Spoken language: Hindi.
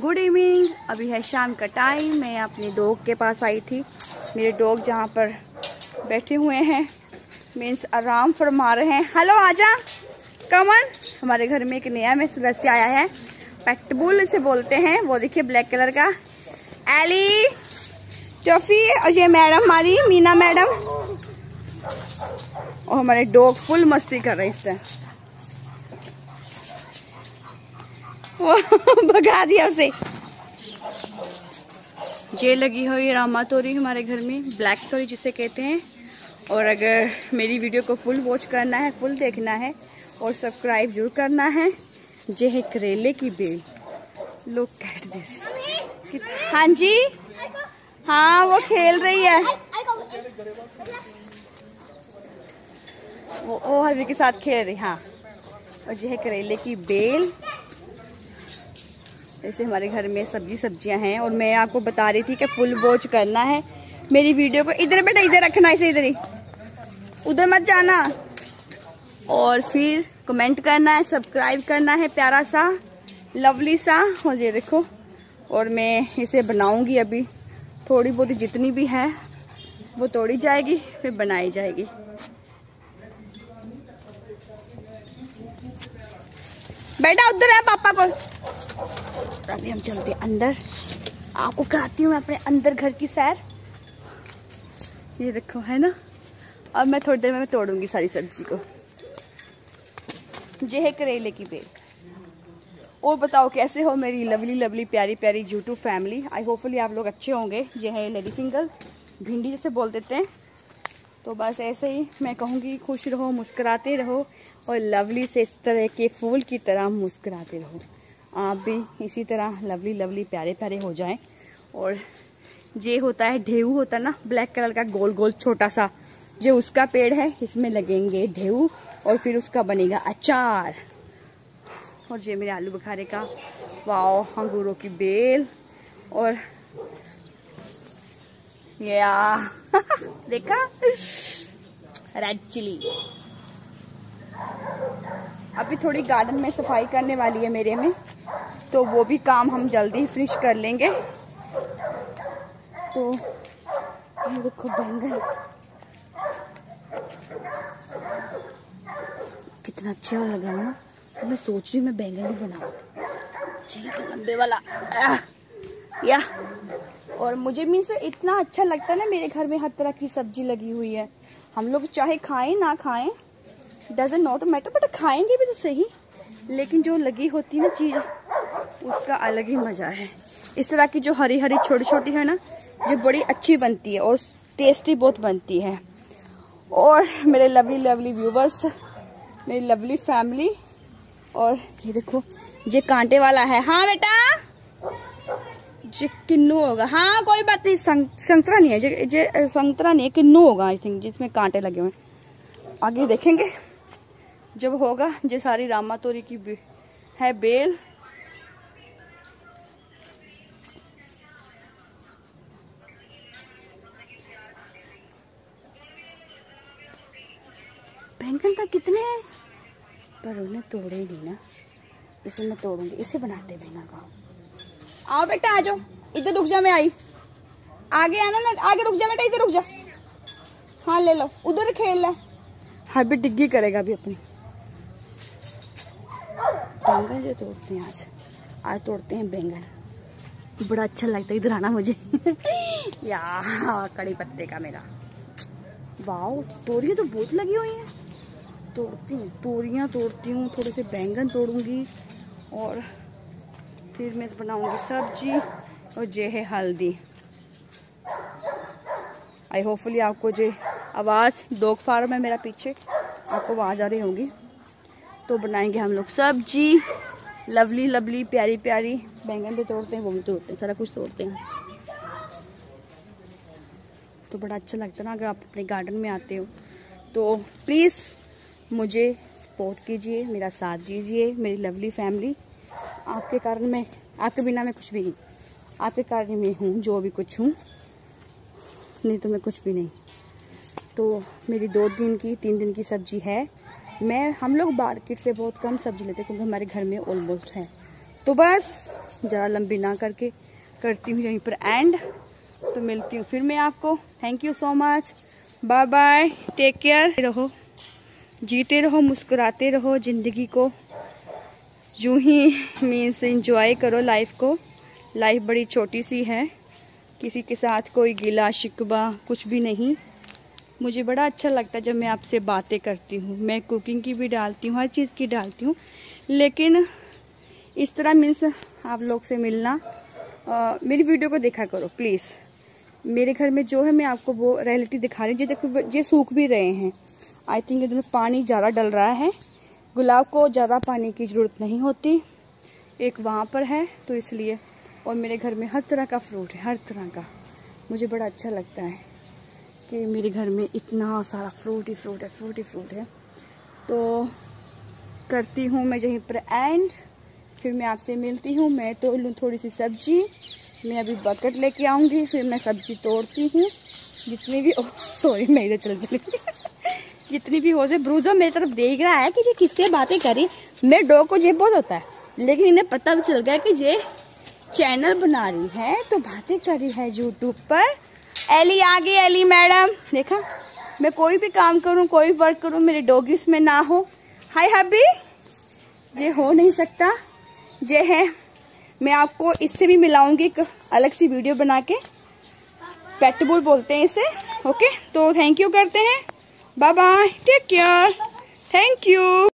गुड इवनिंग अभी है शाम का टाइम मैं अपने डॉग के पास आई थी. मेरे डॉग जहाँ पर बैठे हुए हैं मीन्स आराम फरमा रहे हैं. हेलो आजा. कमन हमारे घर में एक नया में सदस्य आया है. पेटबुल से बोलते हैं. वो देखिए ब्लैक कलर का. एली टफी और ये मैडम हमारी मीना मैडम और हमारे डॉग फुल मस्ती कर रहे हैं इस टाइम भगा दिया उसे। जे लगी हुई रामा तोरी हमारे घर में, ब्लैक तोरी जिसे कहते हैं। और अगर मेरी वीडियो को फुल वॉच करना है फुल देखना है, और सब्सक्राइब ज़रूर करना है जे है करेले की बेल। लोग कैट दिस हाँ जी? हाँ वो खेल रही है। वो ओ के साथ खेल रही हाँ। और ये है करेले की बेल। ऐसे हमारे घर में सब्ज़ी सब्ज़ियाँ हैं और मैं आपको बता रही थी कि फुल वॉच करना है। मेरी वीडियो को इधर बेटा इधर रखना, इसे इधर ही। उधर मत जाना। और फिर कमेंट करना है सब्सक्राइब करना है, प्यारा सा लवली सा। हो ये देखो, और मैं इसे बनाऊँगी अभी। थोड़ी बहुत जितनी भी है, वो तोड़ी जाएगी, फिर बनाई जाएगी। बेटा उधर है पापा को। अभी हम चलते हैं अंदर। आपको कराती हूँ मैं अपने अंदर घर की सैर। ये देखो, है ना? अब मैं थोड़ी देर में तोड़ूँगी सारी सब्ज़ी को। ये है करेले की बेल। और बताओ, कैसे हो मेरी लवली लवली प्यारी प्यारी जूटू फैमिली आई होपफुली आप लोग अच्छे होंगे। ये है लेडी फिंगर भिंडी जैसे बोल देते हैं। तो बस ऐसे ही मैं कहूँगी, खुश रहो, मुस्कुराते रहो और लवली से इस तरह के फूल की तरह मुस्कुराते रहो। आप भी इसी तरह लवली लवली प्यारे प्यारे हो जाएँ। और ये होता है ढेऊ, होता है ना ब्लैक कलर का गोल गोल छोटा सा जो उसका पेड़ है, इसमें लगेंगे ढेऊ और फिर उसका बनेगा अचार। और ये मेरे आलू बुखारे का, वाओ, अंगूरों की बेल। और या, देखा? रेड चिली अभी थोड़ी गार्डन में सफ़ाई करने वाली है मेरे में। तो वो भी काम हम जल्दी फिनिश कर लेंगे। तो देखो बैंगन। कितना अच्छा लगा ना। मैं सोच रही हूँ मैं बैंगन ही बनाऊँ। लंबे वाला। या। और मुझे मीन से इतना अच्छा लगता है ना, मेरे घर में हर तरह की सब्ज़ी लगी हुई है। हम लोग चाहे खाएँ, ना खाएँ डजेंट नॉट मैटर बट खाएँगे भी तो सही। लेकिन जो लगी होती है ना चीज़ उसका अलग ही मज़ा है। इस तरह की जो हरी हरी छोटी छोटी है ना ये बड़ी अच्छी बनती है और टेस्टी बहुत बनती है। और मेरे लवली लवली व्यूवर्स मेरी लवली फैमिली और ये देखो ये कांटे वाला है। हाँ बेटा? जे किन्नू होगा। हाँ कोई बात नहीं संतरा नहीं है। जे, जे संतरा नहीं है किन्नू होगा आई थिंक जिसमें कांटे लगे हुए आगे देखेंगे। जब होगा ये सारी रामा तोरी की है बेल बैंगन का कितने हैं? पर उन्हें तोड़े नहीं ना। इसे मैं तोड़ूँगी। इसे बनाते भी ना गाँव आओ बेटा, आ जाओ। इधर रुक जा, मैं आई। आगे आना ना, आगे रुक जा बेटा, इधर रुक जा। हाँ ले लो। उधर खेल ले। हाँ भी डिग्गी करेगा अभी अपनी। बैंगन जो तोड़ते हैं आज आज तोड़ते हैं बैंगन। बड़ा अच्छा लगता है, इधर आना मुझे। या, कड़ी पत्ते का मेरा। वाह तोड़ियाँ तो बहुत लगी हुई हैं। तोड़ती हूँ, तोरियाँ तोड़ती हूँ, थोड़े से बैंगन तोड़ूँगी और फिर मैं बनाऊँगी सब्ज़ी और जे है हल्दी। आई होपफुली आपको जो आवाज़ डॉग फार्म है मेरा पीछे आपको आवाज़ आ रही होगी। तो बनाएँगे हम लोग सब्ज़ी। लवली लवली प्यारी प्यारी। बैंगन भी तोड़ते हैं, वो भी तोड़ते हैं, सारा कुछ तोड़ते हैं। तो बड़ा अच्छा लगता है ना अगर आप अपने गार्डन में आते हो। तो प्लीज़ मुझे सपोर्ट कीजिए, मेरा साथ दीजिए, मेरी लवली फैमिली आपके कारण मैं, आपके बिना मैं कुछ भी नहीं, आपके कारण मैं हूँ, जो भी कुछ हूँ। नहीं तो मैं कुछ भी नहीं। तो मेरी दो दिन की, तीन दिन की सब्ज़ी है। मैं, हम लोग मार्केट से बहुत कम सब्ज़ी लेते हैं, क्योंकि हमारे घर में ऑलमोस्ट है। तो बस ज़्यादा लंबी ना करके करती हूँ यहीं पर एंड तो मिलती हूँ फिर मैं आपको। Thank you so much bye bye take care रहो। जीते रहो मुस्कुराते रहो ज़िंदगी को। यूँ ही मीन्स इंजॉय करो लाइफ को। लाइफ बड़ी छोटी सी है। किसी के साथ कोई गिला शिकवा कुछ भी नहीं। मुझे बड़ा अच्छा लगता है जब मैं आपसे बातें करती हूँ। मैं कुकिंग की भी डालती हूँ हर चीज़ की डालती हूँ। लेकिन इस तरह मीन्स आप लोग से मिलना आ, मेरी वीडियो को देखा करो प्लीज़ मेरे घर में जो है मैं आपको वो रियलिटी दिखा रही हूँ। देखो ये सूख भी रहे हैं। आई थिंक इसमें पानी ज़्यादा डल रहा है। गुलाब को ज़्यादा पानी की ज़रूरत नहीं होती। एक वहाँ पर है तो इसलिए। और मेरे घर में हर तरह का फ्रूट है, हर तरह का। मुझे बड़ा अच्छा लगता है कि मेरे घर में इतना सारा फ्रूट ही फ्रूट है फ्रूट ही। फ्रूट है तो करती हूँ मैं यहीं पर एंड फिर मैं आपसे मिलती हूँ। मैं तो लूँ थोड़ी सी सब्ज़ी। मैं अभी बकेट लेके आऊँगी। फिर मैं सब्ज़ी तोड़ती हूँ। जितनी भी सॉरी मैं इधर चल चली। जितनी भी हो जाए ब्रूजो मेरी तरफ़ देख रहा है कि ये किससे बातें करी, मेरे डॉग को ये बहुत होता है। लेकिन इन्हें पता भी चल गया कि ये चैनल बना रही है तो बातें कर रही है यूट्यूब पर। एली आ गई, एली मैडम। देखा, मैं कोई भी काम करूँ, कोई वर्क करूँ, मेरे डॉगिस में ना हो। हाय हबी ये हो नहीं सकता। ये है, मैं आपको इससे भी मिलाऊँगी एक अलग सी वीडियो बना के। पेटबुल बोलते हैं इसे ओके तो थैंक यू करते हैं। Bye bye take care thank you